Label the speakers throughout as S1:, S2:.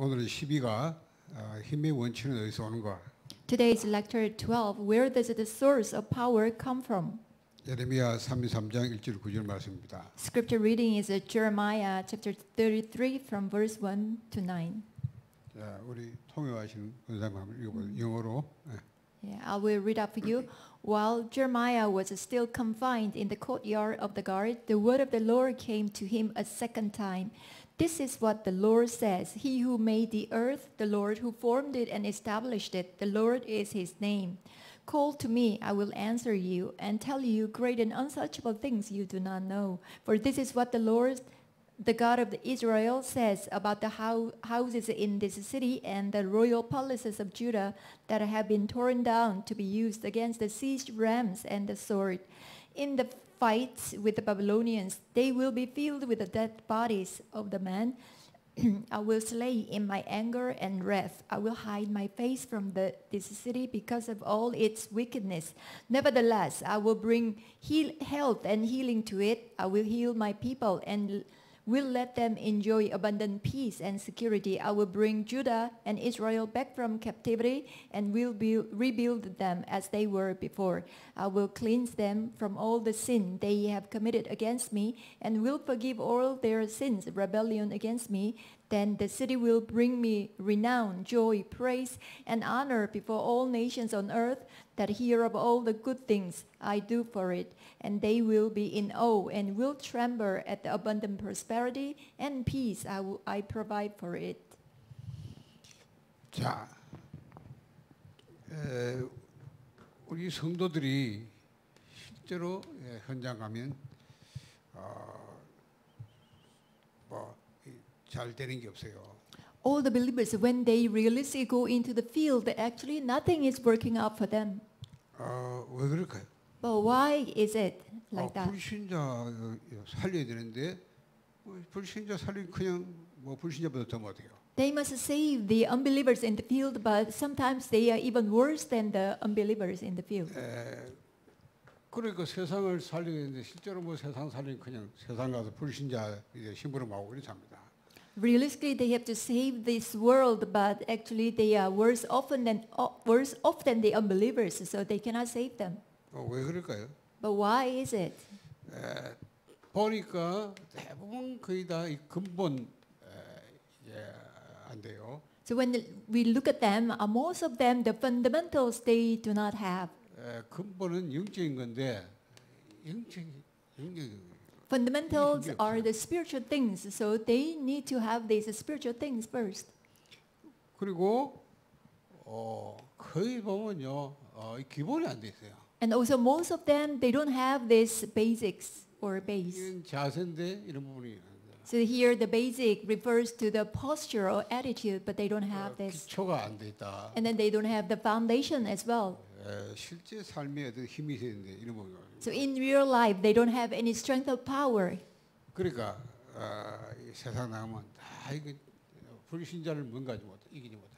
S1: 오늘은 12가 힘의 원천은 어디서 오는가?
S2: Today's lecture 12. Where does the source of power come from?
S1: 예레미야 33장 1절 9절 말씀입니다.
S2: Scripture reading is uh, Jeremiah chapter 33 from verse 1 to 9.
S1: 자, 우리 통역하시는 권사님 한번 읽어보세요. 영어로. 예.
S2: Yeah, I will read up for you. While Jeremiah was still confined in the courtyard of the guard, the word of the Lord came to him a second time. This is what the Lord says. He who made the earth, the Lord who formed it and established it, the Lord is his name. Call to me, I will answer you, and tell you great and unsearchable things you do not know. For this is what the Lord, the God of Israel, says about the hou- houses in this city and the royal palaces of Judah that have been torn down to be used against the siege rams and the sword. In the fights with the Babylonians, they will be filled with the dead bodies of the men I will slay in my anger and wrath. I will hide my face from the, this city because of all its wickedness. Nevertheless, I will bring heal, health and healing to it. I will heal my people and will let them enjoy abundant peace and security. I will bring Judah and Israel back from captivity and will build, rebuild them as they were before. I will cleanse them from all the sin they have committed against me and will forgive all their sins, rebellion against me. Then the city will bring me renown, joy, praise, and honor before all nations on earth that hear of all the good things I do for it. And they will be in awe and will tremble at the abundant prosperity and peace I, will- I provide for it.
S1: 자, 에, 우리 성도들이 실제로 예, 현장 가면 어, 뭐잘 되는 게 없어요.
S2: All the believers, when they realistically go into the field, actually nothing is working out for them.
S1: 어, 왜 그럴까요?
S2: But why is it like
S1: 어,
S2: that?
S1: 불신자 어, 살려야 되는데 어, 불신자 살리 그냥 뭐 불신자보다 더 못해요.
S2: They must save the unbelievers in the field, but sometimes they are even worse than the unbelievers in the field.
S1: 에, 그러니까 세상을 살리는데 실제로 뭐 세상 살리면 그냥 세상 가서 불신자 이제 심부름하고 이렇게 합니다.
S2: Realistically, they have to save this world, but actually they are worse often than o- worse off than the unbelievers, so they cannot save them.
S1: 어, 왜 그럴까요?
S2: But why is it?
S1: 에, 보니까 대부분 거의 다 이 근본 에, 예, 안 돼요.
S2: So when we look at them, uh, most of them, the fundamentals they do not have.
S1: 에, 근본은 영적인 건데 영적인 영적
S2: Fundamentals
S1: 이게
S2: are the spiritual things, so they need to have these spiritual things first.
S1: 그리고 어, 거의 보면요 어, 이 기본이 안 돼 있어요.
S2: And also most of them, they don't have this basics or base.
S1: 이건 자세인데 이런 부분이 안 돼요.
S2: So here the basic refers to the posture or attitude, but they don't have
S1: 어,
S2: this.
S1: 기초가 안 돼 있다.
S2: And then they don't have the foundation as well.
S1: 에, 실제 삶에 어떤 힘이 있어야 되는데 이런 부분.
S2: So in real life, they don't have any strength of power.
S1: 그러니까 어, 이 세상 나가면 다 이거 불신자를 뭔가지 못 이기지 못해.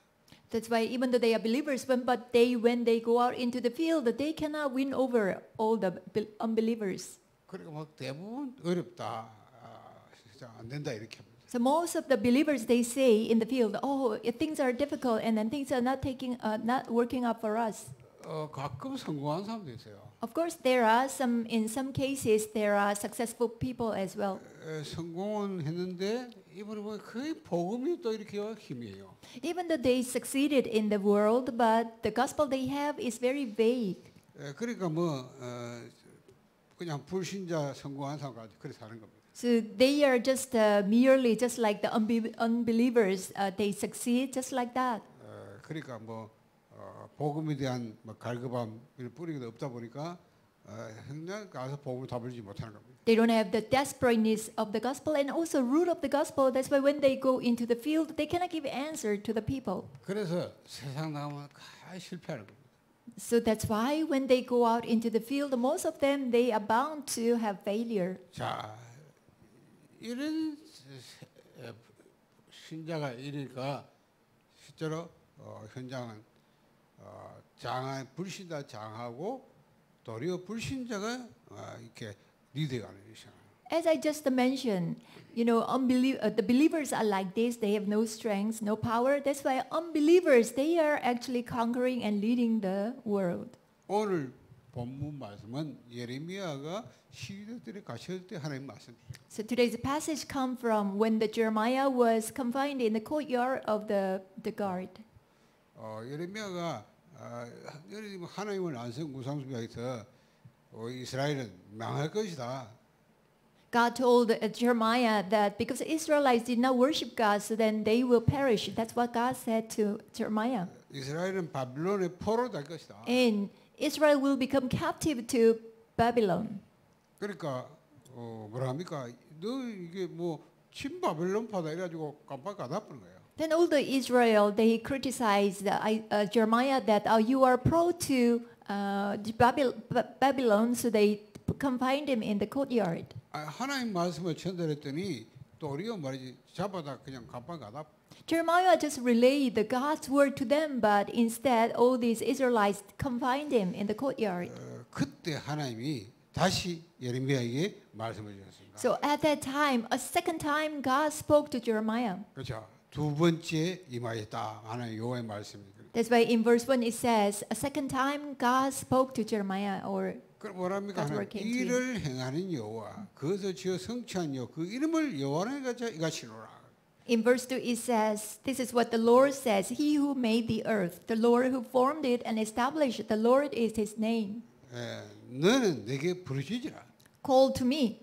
S2: That's why even though they are believers, when, but they, when they go out into the field, they cannot win over all the be- unbelievers.
S1: 그러니까 막 대부분 어렵다. 아, 진짜 안 된다 이렇게 합니다.
S2: So most of the believers, they say in the field, oh, things are difficult and then things are not taking, uh, not working out for us.
S1: 어, 가끔 성공한 사람도 있어요.
S2: Of course, there are some, in some cases, there are successful people as well.
S1: 에, 성공은 했는데 이번에 보면 거의 복음이 또 이렇게 힘이에요.
S2: Even though they succeeded in the world, but the gospel they have is very vague.
S1: 에, 그러니까 뭐 어, 그냥 불신자 성공한 사람까지 그렇게 사는 겁니다.
S2: So they are just uh, merely just like the unbe- unbelievers. Uh, they succeed just like that.
S1: 어, 그러니까 뭐 어, 복음에 대한 뭐 갈급함 이런 뿌리가 없다 보니까 어, 그냥 가서 복음을 다 벌지 못하는 겁니다.
S2: They don't have the desperateness of the gospel and also root of the gospel. That's why when they go into the field, they cannot give answer to the people.
S1: 그래서 세상 나가면 다 실패하는 겁니다.
S2: So that's why when they go out into the field, most of them they are bound to have failure.
S1: 자, 이런 신자가 이러니까 실제로 어, 현장은 어, 장하 불신자 장하고 도리어 불신자가 어, 이렇게 리드해가는 것이잖아요.
S2: As I just mentioned, you know, unbelie- uh, the believers are like this. They have no strength, no power. That's why unbelievers, they are actually conquering and leading the world.
S1: 오늘 본문 말씀은 예레미야가 시대들에 갇혔을 때 하나님 말씀.
S2: So today's passage come from when the Jeremiah was confined in the courtyard of the, the guard.
S1: 어, 예레미야가 아, 예레미야 하나님을 안성 무상수비해서 어, 이스라엘은 망할 것이다.
S2: God told uh, Jeremiah that because Israelites did not worship God, so then they will perish. That's what God said to Jeremiah.
S1: 이스라엘은 바빌론의 포로 될 것이다.
S2: And Israel will become captive to Babylon.
S1: 그러니까 어, 뭐라 합니까? 너 이게 뭐 친바빌론파다 이래가지고 깜빡 가다버린 거예요.
S2: Then all the Israel, they criticized uh, I- uh, Jeremiah that uh, you are pro to uh, the Babyl- Ba- Babylon, so they confined him in the courtyard.
S1: 아, 하나님 말씀을 전달했더니 또 우리가 말이지 잡아다 그냥 깜빡 가다.
S2: Jeremiah just relayed the God's word to them, but instead all these Israelites confined him in the courtyard.
S1: 어, 그때 하나님이 다시 예레미야에게 말씀을 주셨습니다.
S2: So at that time, a second time, God spoke to Jeremiah.
S1: 그렇죠. 두 번째 임하였다. 하나님 여호와의 말씀이.
S2: That's why in verse 1 it says, a second time God spoke to Jeremiah, or
S1: 그럼 뭐랍니까?
S2: God's
S1: 하나님
S2: word came to
S1: 이를 행하는 여호와, 그것을 지어 성취한 여호와, 그 이름을 여호와는 가자 이가시노라.
S2: in verse 2 it says, This is what the Lord says, He who made the earth, the Lord who formed it and established it, the Lord is His name.
S1: 예, 너는 내게 부르짖으라.
S2: Call to me,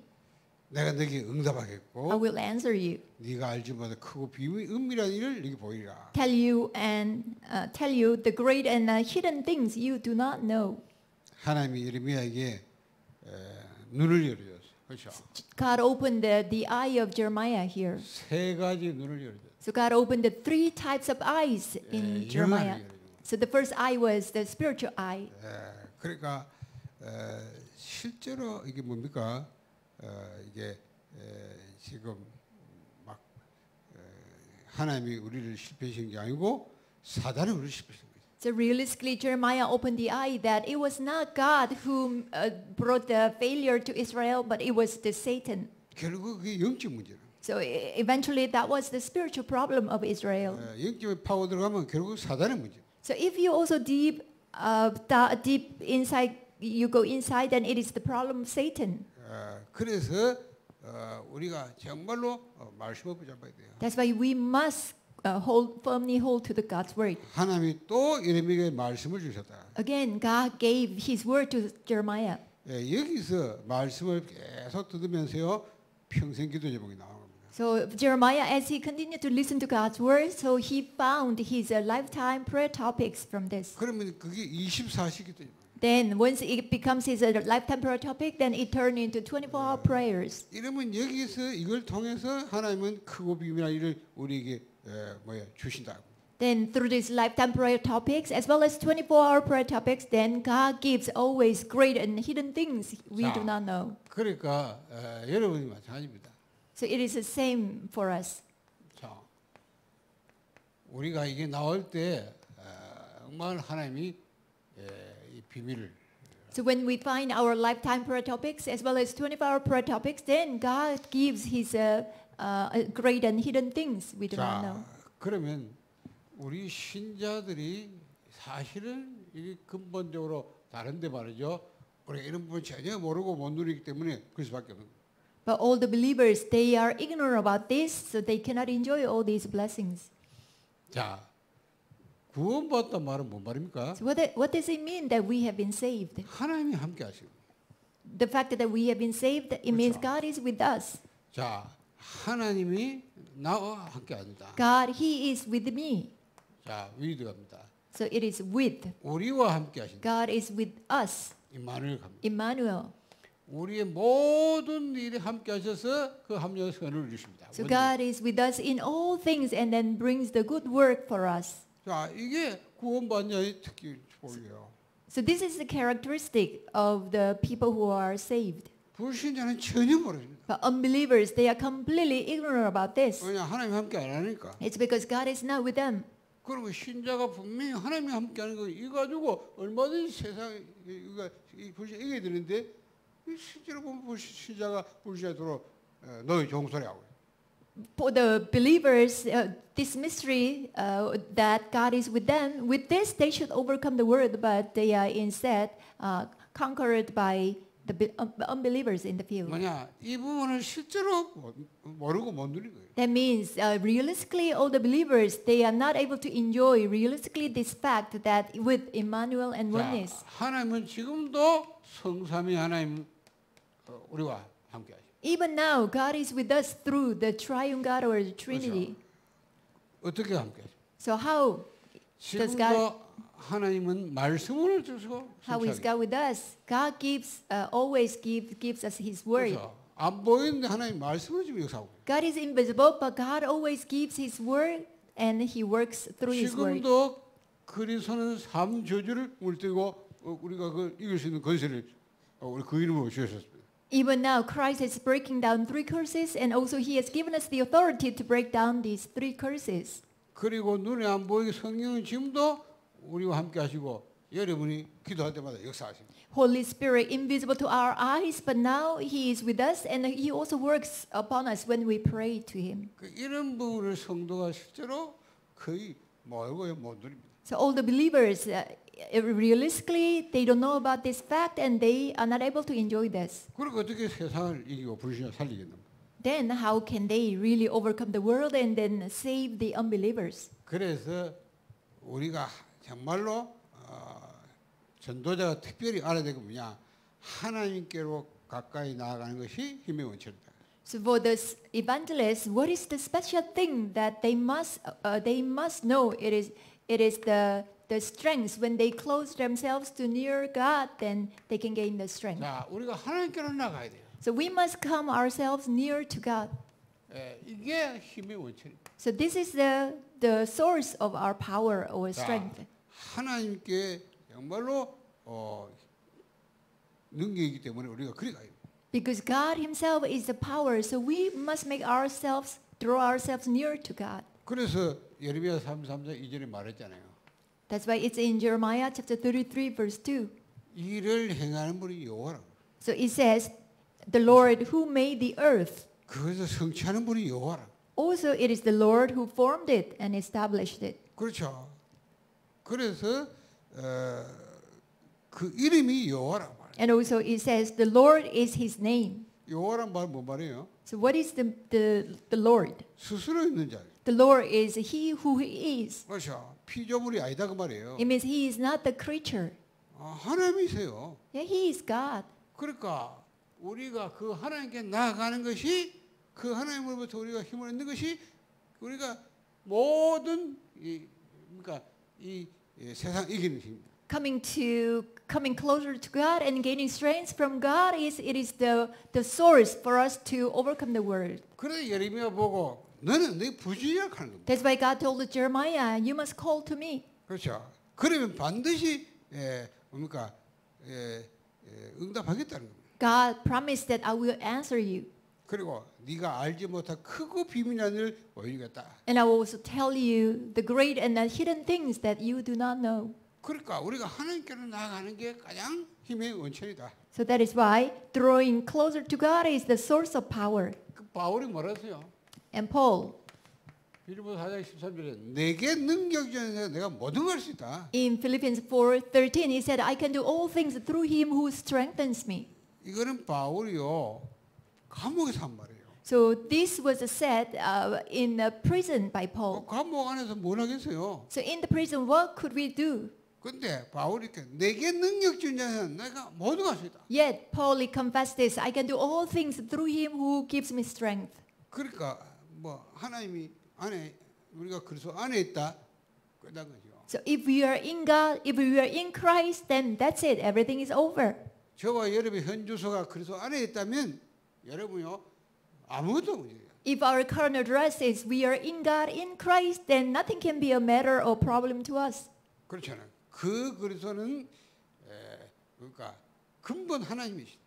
S1: 내가
S2: I
S1: 응답하겠고
S2: will answer you.
S1: 네가 알지 못한 크고 비밀 은밀한 일을 네게 보이리라.
S2: Tell you and uh, tell you the great and uh, hidden things you do not know.
S1: 하나님이 예레미야에게 에, 눈을 열어줬어요. 그렇죠.
S2: God opened the, the eye of Jeremiah here.
S1: 세 가지 눈을 열어줬어요.
S2: So God opened the three types of eyes in
S1: 에,
S2: Jeremiah. So the first eye was the spiritual eye.
S1: 에, 그러니까 에, 실제로 이게 뭡니까? 어, 이게 에, 지금 막 에, 하나님이 우리를 실패시킨 게 아니고 사단이 우리를 실패시킨 거예요.
S2: So realistically, Jeremiah opened the eye that it was not God who uh, brought the failure to Israel, but it was the Satan.
S1: 결국 그게 영적 문제예요.
S2: So e- eventually, that was the spiritual problem of Israel.
S1: 에, 영적에 파고 들어가면 결국 사단의 문제.
S2: So if you also deep, uh, da- deep inside, you go inside, then it is the problem of Satan.
S1: 어, 그래서 어, 우리가 정말로 어, 말씀을 붙잡아야 돼요.
S2: That's why we must uh, hold firmly hold to the God's word.
S1: 하나님이 또 예레미야에게 말씀을 주셨다.
S2: Again, God gave His word to Jeremiah.
S1: 예, 여기서 말씀을 계속 듣으면서요 평생 기도 제목이 나온 겁니다.
S2: So Jeremiah, as he continued to listen to God's word, so he found his uh, lifetime prayer topics from this.
S1: 그러면 그게 24시 기도 제목.
S2: Then once it becomes his uh, lifetime prayer topic, then it turned into 24-hour prayers.
S1: 이러면 여기서 이걸 통해서 하나님은 크고 비밀한 일을 우리에게 에, 뭐야 주신다.
S2: Then through these lifetime prayer topics, as well as 24-hour prayer topics, then God gives always great and hidden things we
S1: 자.
S2: do not know.
S1: 그러니까 에, 여러분이 마찬가지입니다.
S2: So it is the same for us.
S1: 자, 우리가 이게 나올 때 에, 정말 하나님이 에, 이 비밀을
S2: So when we find our lifetime prayer topics as well as 24-hour prayer topics, then God gives His uh, uh, great and hidden things we do not know.
S1: 자, 그러면 우리 신자들이 사실은 이게 근본적으로 다른데 말이죠. 우리가 이런 부분 전혀 모르고 못 누리기 때문에 그럴 수밖에 없는 거예요.
S2: But all the believers, they are ignorant about this, so they cannot enjoy all these blessings.
S1: 자, 구원받다 말은 뭔 말입니까?
S2: So what, the- what does it mean that we have been saved?
S1: 하나님이 함께 하시고.
S2: The fact that we have been saved, it means
S1: 그렇죠.
S2: God is with us.
S1: 자, 하나님이 나와 함께 합니다.
S2: God, He is with me.
S1: 자, 위드 갑니다.
S2: So it is with.
S1: 우리와 함께 하신다.
S2: God is with us.
S1: 임마누엘 갑니다.
S2: Emmanuel.
S1: 우리의 모든 일에 함께 하셔서 그 합력 선을 주십니다.
S2: So God is with us in all things and then brings the good work for us.
S1: 자, 이게 구원받는 자의 특기 축복이에요.
S2: So this is the characteristic of the people who are saved.
S1: 불신자는 전혀 모릅니다.
S2: But unbelievers, they are completely ignorant about this.
S1: 왜냐 하나님 함께 안 하니까.
S2: It's because God is not with them.
S1: 그리고 신자가 분명히 하나님이 함께 하는 거 이거 가지고 얼마든지 세상에 이거 이 불신 이겨야 되는데 실제로 보면 불- 신자가 불신자도록 어, 너희 종소리하고
S2: the believers, uh, this mystery uh, that God is with them, with this they should overcome the world, but they are instead uh, conquered by the be- um, unbelievers in the field.
S1: 뭐냐 이 부분을 실제로 모- 모르고 못 누린 거예요.
S2: That means uh, realistically, all the believers they are not able to enjoy realistically this fact that with Emmanuel and
S1: 자,
S2: oneness,
S1: 하나님은 지금도 성삼위 하나님 어, 우리와 함께 하시.
S2: even now God is with us through the Triune God or the Trinity.
S1: 어떻게 함께 하시?
S2: So how Does
S1: 지금도 하나님은 말씀을 주시고
S2: how is
S1: 성취하게.
S2: God with us? God gives uh, always give, gives us His word.
S1: 그렇죠. 안 보이는데 하나님 말씀을 지금 역사하고. 있어요.
S2: God is invisible, but God always gives His word and He works through His word.
S1: 지금도 그리스도는 삼 저주를 물들고 어, 우리가 그 이길 수 있는 권세를 어, 우리 그 이름으로 주셨습니다.
S2: Even now, Christ is breaking down three curses, and also He has given us the authority to break down these three curses.
S1: 그리고 눈에 안 보이게 성령은 지금도 우리와 함께 하시고 여러분이 기도할 때마다 역사하십니다.
S2: Holy Spirit, invisible to our eyes, but now He is with us, and He also works upon us when we pray to Him.
S1: 그 이런 부분을 성도가 실제로 거의 모르고 못 누립니다.
S2: So all the believers, uh, realistically, they don't know about this fact, and they are not able to enjoy this.
S1: 그리고 어떻게 세상을 이기고 불신을 살리겠나?
S2: Then how can they really overcome the world and then save the unbelievers?
S1: 그래서 우리가 정말로 어, 전도자가 특별히 알아야 될 게 뭐냐? 하나님께로 가까이 나아가는 것이 힘의 원천이다.
S2: So for the s- evangelists, what is the special thing that they must uh, they must know? It is it is the the strength when they close themselves to near God, then they can gain the strength.
S1: 자, 우리가 하나님께로 나가야 돼요.
S2: So we must come ourselves near to God.
S1: 예, 이게 힘의 원천입니다.
S2: So this is the the source of our power or
S1: 자,
S2: strength.
S1: 하나님께 정말로 어, 능력이기 때문에 우리가 그리 가요.
S2: Because God Himself is the power, so we must make ourselves draw ourselves near to God.
S1: 그래서 예레미야 33장 2절에 말했잖아요.
S2: That's why it's in Jeremiah chapter 33 verse 2.
S1: 이를 행하는 분이 여호와라.
S2: So it says, the Lord who made the earth.
S1: 그것을 성취하는 분이 여호와라.
S2: Also it is the Lord who formed it and established it.
S1: 그렇죠. 그래서 어, 그 이름이 여호와라 말.
S2: And also it says the Lord is his name.
S1: 여호와란 말뭐 말이에요?
S2: So what is the, the, the Lord?
S1: 스스로 있는 자.
S2: The Lord is he who he is.
S1: 그렇죠. 피조물이 아니다 그 말이에요.
S2: It means he is not the creature.
S1: 아, 하나님이세요.
S2: Yeah, he is God.
S1: 그러니까 우리가 그 하나님께 나아가는 것이 그 하나님으로부터 우리가 힘을 얻는 것이 우리가 모든 이 그러니까 이, 이 세상 이기는 힘입니다.
S2: Coming to coming closer to God and gaining strength from God is it is the the source for us to overcome the world.
S1: 그래서 예레미야 보고 너는 내 부지락 하는 겁니다.
S2: That's why God told Jeremiah, you must call to me.
S1: 그렇죠. 그러면 반드시 예, 뭡니까 예, 예, 응답하겠다는 겁니다.
S2: God promised that I will answer you.
S1: 그리고 네가 알지 못한 크고 비밀한 일을 보여주겠다.
S2: And I will also tell you the great and the hidden things that you do not know.
S1: 그러니까 우리가 하나님께로 나아가는 게 가장 힘의 원천이다.
S2: So that is why drawing closer to God is the source of power.
S1: 그 바울이 뭐라서요?
S2: And Paul,
S1: 빌리보 4장 13절에 내게 능력 전에서 내가 모든 걸 할 수 있다.
S2: in Philippians 4:13, he said, I can do all things through him who strengthens me.
S1: 이거는 바울이요 감옥에서 한 말이에요.
S2: So this was said uh, in a prison by
S1: 그
S2: Paul.
S1: 감옥 안에서 뭘 하겠어요?
S2: So in the prison, what could we do?
S1: 근데 바울이 이렇게 내게 능력 준 자는 내가 모든 걸 할 수 있다.
S2: Yet Paul he confessed this, I can do all things through him who gives me strength.
S1: 그러니까 뭐 하나님이 안에 우리가 그리스도 안에 있다. 끝난 거죠.
S2: So if we are in God, if we are in Christ, then that's it. Everything is over.
S1: 저와 여러분의 현 주소가 그리스도 안에 있다면 여러분요 아무것도 문제예요.
S2: If our current address is we are in God, in Christ, then nothing can be a matter or problem to us.
S1: 그렇잖아요. 그 그리스도는 에, 그러니까 근본 하나님이시다.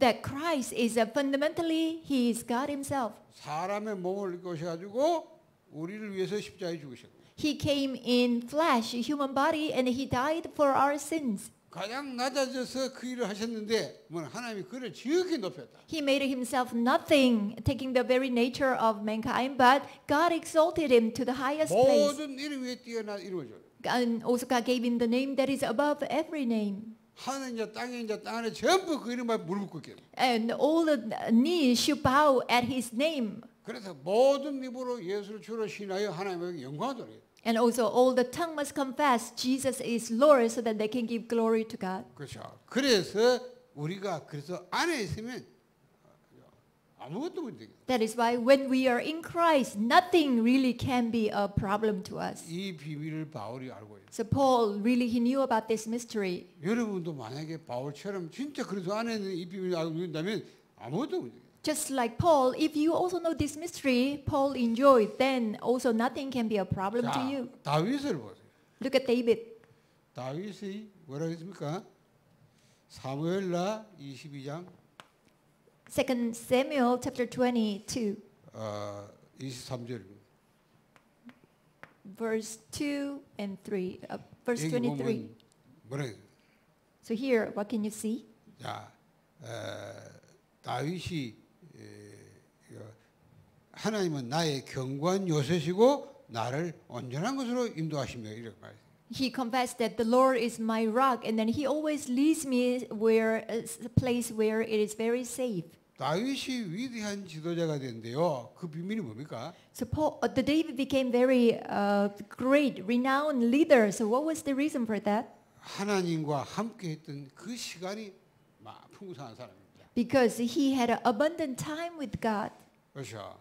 S2: That Christ is a fundamentally, He is God Himself.
S1: 사람의 몸을 입고 오셔가지고 우리를 위해서 십자가에 죽으셨고
S2: He came in flesh, human body, and He died for our sins.
S1: 가장 낮아져서 그 일을 하셨는데 뭐 하나님이 그를 지극히 높였다.
S2: He made himself nothing, taking the very nature of mankind, but God exalted him to the highest place.
S1: 모든 이름 위에 뛰어난 이름을 줘.
S2: And also God gave him the name that is above every name.
S1: 하늘이자 땅이자 땅 안에 전부 그 이름만 물붙고 있게.
S2: And all the knees should bow at his name.
S1: 그래서 모든 입으로 예수를 주로 신하여 하나님에게 영광을 돌려.
S2: And also all the tongue must confess Jesus is Lord so that they can give glory to God.
S1: 그렇죠. 그래서 우리가 그래서 안에 있으면
S2: that is why when we are in Christ, nothing really can be a problem to us.
S1: 이 비밀을 바울이 알고
S2: So Paul really he knew about this mystery.
S1: 여러분도 만약에 바울처럼 진짜 그리스도 안에 있는 이 비밀을 알고 있다면 아무것도 문제.
S2: Just like Paul, if you also know this mystery, Paul enjoyed, then also nothing can be a problem
S1: 자, to
S2: you.
S1: 다윗을 보세요.
S2: Look at David.
S1: 다윗이 뭐라 했습니까? 사무엘하 22장
S2: 2 Samuel chapter 22,
S1: 어, 23절.
S2: verse 2 and 3. Uh, verse
S1: 여기
S2: 23.
S1: 보면 뭐라 해요?
S2: So here, what can you see?
S1: 자, 어, 다윗이 에, 이거, 하나님은 나의 견고한 요새시고 나를 온전한 것으로 인도하시며 이렇게 말해요.
S2: He confessed that the Lord is my rock, and then he always leads me where a place where it is very safe.
S1: 다윗이 위대한 지도자가 된대요. 그 비밀이 뭡니까?
S2: So Paul, uh, the David became very uh, great, renowned leader. So what was the reason for that?
S1: 하나님과 함께했던 그 시간이 막 풍성한 사람입니다.
S2: Because he had an abundant time with God.
S1: 그렇죠.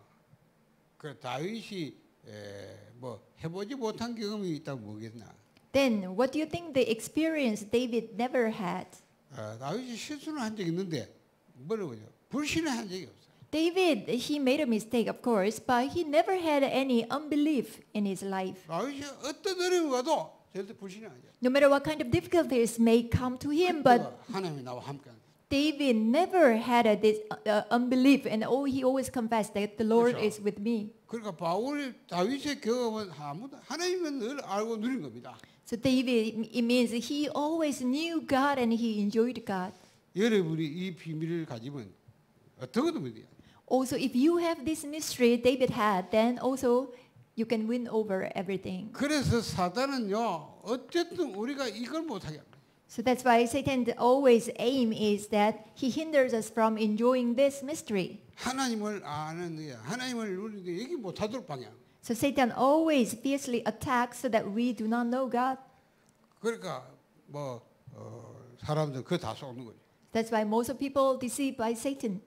S1: 그 다윗이 에, 뭐 해보지 못한 경험이 있다면 뭐겠나?
S2: Then what do you think the experience David never had?
S1: 어, 다윗이 실수는 한 적이 있는데 뭐라고요? 불신을 한 적이 없어요.
S2: David, he made a mistake, of course, but he never had any unbelief in his life.
S1: 다윗이 어떤 어려움이 와도 절대 불신이 아니야.
S2: No matter what kind of difficulties may come to him, but
S1: 하나님이 나와 함께.
S2: David never had a, this uh, unbelief, and oh, he always confessed that the Lord
S1: 그렇죠.
S2: is with me.
S1: 그러니까 바울 다윗의 경험은 아무도 하나님은 늘 알고 누린 겁니다.
S2: So David, it means he always knew God and he enjoyed God.
S1: 여러분이 이 비밀을 가지면 어떤 것도 못해요.
S2: Also, if you have this mystery David had, then also you can win over everything.
S1: 그래서 사단은요 어쨌든 우리가 이걸 못하게 합니다.
S2: So that's why Satan's always aim is that he hinders us from enjoying this mystery.
S1: 하나님을 아는 게 하나님을 우리가 얘기 못하도록 방향.
S2: So Satan always fiercely attacks so that we do not know God.
S1: 그러니까 뭐 어, 사람들 그거 다 쏘는 거죠.
S2: That's why most of people deceived by Satan.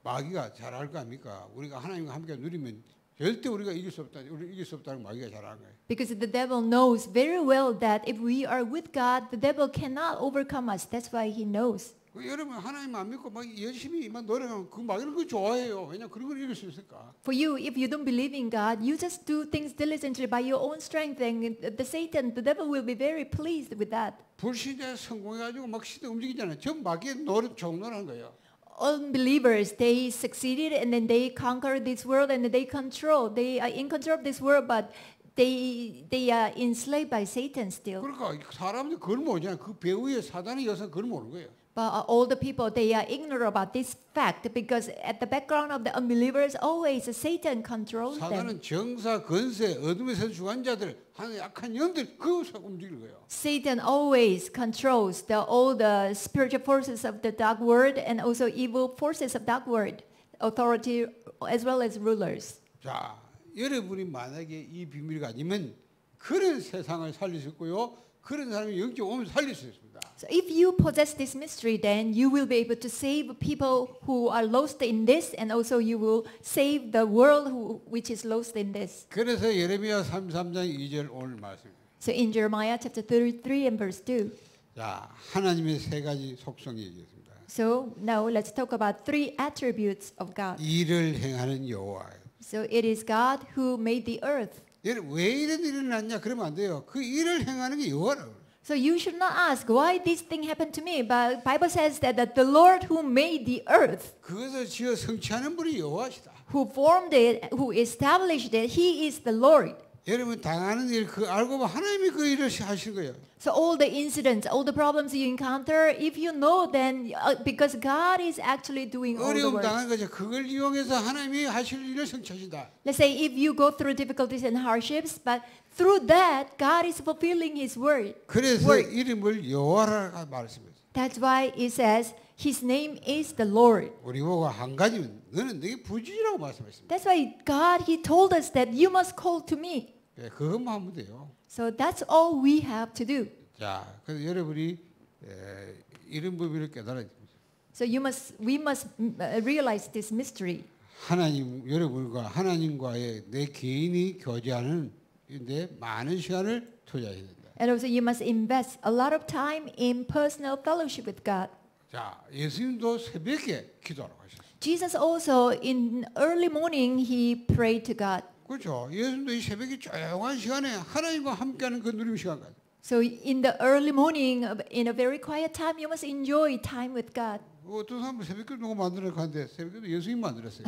S1: 에, 마귀가 잘 알 거 아닙니까? 우리가 하나님과 함께 누리면 절대 우리가 이길 수 없다. 우리 이길 수 없다는 걸 마귀가 잘 아는 거예요.
S2: Because the devil knows very well that if we are with God, the devil cannot overcome us. That's why he knows.
S1: 그 여러분 하나님 안 믿고 막 열심히 막 노력하면 그 마귀는 그 좋아해요. 왜냐 그런 걸 이길 수 있을까?
S2: For you, if you don't believe in God, you just do things diligently by your own strength, and the Satan, the devil will be very pleased with that.
S1: 불신자 성공해가지고 막 시대 움직이잖아요. 전 마귀의 노력 종노하는 거예요.
S2: Unbelievers, they succeeded and then they conquered this world and they control. They are in control of this world, but they they are enslaved by Satan still.
S1: 그러니까 사람들이 그걸 모르잖아요. 그 배후에 사단이 여서 그걸 모르는 거예요.
S2: But uh, all the people, they are ignorant about this fact because at the background of the unbelievers, always Satan controls them.
S1: 사단은 정사, 건세, 어둠에서 주관 자들, 하는 약한 영들 그것을 움직이는 거예요.
S2: Satan always controls the, all the spiritual forces of the dark world and also evil forces of dark world, authority as well as rulers.
S1: 자, 여러분이 만약에 이 비밀을 가지면 그런 세상을 살릴 수 있고요. 그런 사람이 영적 오면 살릴 수 있습니다.
S2: So if you possess this mystery, then you will be able to save people who are lost in this, and also you will save the world who, which is lost in this.
S1: 그래서 예레미야 33장 2절 오늘 말씀.
S2: So in Jeremiah chapter 33 and verse 2.
S1: 자, 하나님의 세 가지 속성이 얘기했습니다.
S2: So now let's talk about three attributes of God.
S1: 일을 행하는 여호와.
S2: So it is God who made the earth.
S1: 여러분 왜 이런 일이 났냐 그러면 안 돼요. 그 일을 행하는 게 여호와라고.
S2: So you should not ask why this thing happened to me, but Bible says that, that the Lord who made the earth,
S1: 그것을 지어 성취하는 분이 여호와시다.
S2: who formed it, who established it, he is the Lord.
S1: 여러분 당하는 일 그 알고 보면 하나님이 그 일을 하시는 거예요.
S2: So all the incidents, all the problems you encounter, if you know, then uh, because God is actually doing all the
S1: 어려움
S2: work.
S1: 당한 거죠. 그걸 이용해서 하나님이 하실 일을 성취하신다.
S2: Let's say if you go through difficulties and hardships, but through that, God is fulfilling His word.
S1: 그래서
S2: Word.
S1: 이름을 여호와라 말씀했어요.
S2: That's why it says His name is the Lord.
S1: 우리 보고 한 가지면 너는 내게 부지라고 말씀했습니다.
S2: That's why God He told us that you must call to me.
S1: 예, 그것만 하면 돼요.
S2: So that's all we have to do.
S1: 자, 그래서 여러분이 에, 이런 법을 깨달아야 됩니다.
S2: So you must, we must mm, uh, realize this mystery.
S1: 하나님 여러분과 하나님과의 내 개인이 교제하는 데 많은 시간을 투자해야 된다.
S2: And also you must invest a lot of time in personal fellowship with God.
S1: 자, 예수님도 새벽에 기도하라고 하셨어요.
S2: Jesus also in early morning he prayed to God.
S1: 그렇죠. 예수님도 이 새벽에 조용한 시간에 하나님과 함께하는 그 누림 시간 같아요.
S2: So in the early morning, in a very quiet time, you must enjoy time with God.
S1: 어떤 사람은 새벽에 누가 만들어 가는데 새벽에도 예수님 만들었어요.